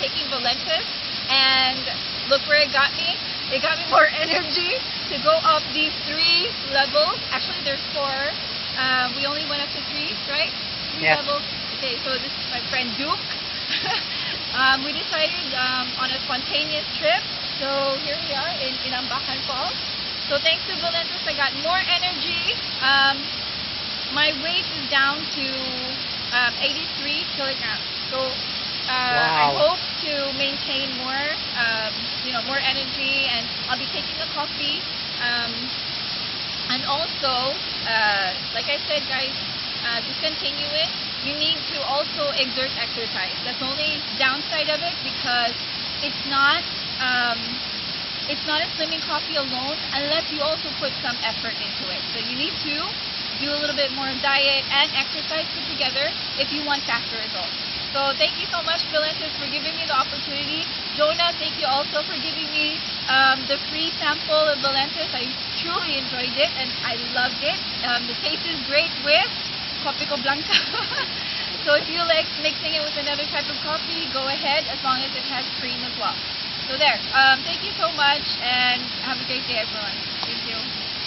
Taking Valentus, and look where it got me. It got me more energy to go up these three levels. Actually, there's four. Um, we only went up to three, right? Three Yes. levels. Okay, so this is my friend Duke. um, we decided um, on a spontaneous trip. So here we are in, in Ambacan Falls. So thanks to Valentus, I got more energy. Um, my weight is down to um, 83 kilograms. So uh, I hope to maintain more, um, you know, more energy, and I'll be taking a coffee. Um, and also, uh, like I said, guys, uh, to continue it, you need to also exert exercise. That's the only downside of it because it's not. Um, it's not a slimming coffee alone unless you also put some effort into it. So you need to do a little bit more diet and exercise put together if you want faster results. So thank you so much, Valentus, for giving me the opportunity. Jonah, thank you also for giving me um, the free sample of Valentus. I truly enjoyed it and I loved it. Um, the taste is great with Kopiko Blanca. so if you like mixing it with another type of coffee, go ahead as long as it has cream as well. So there. Um, thank you so much and have a great day, everyone. Thank you.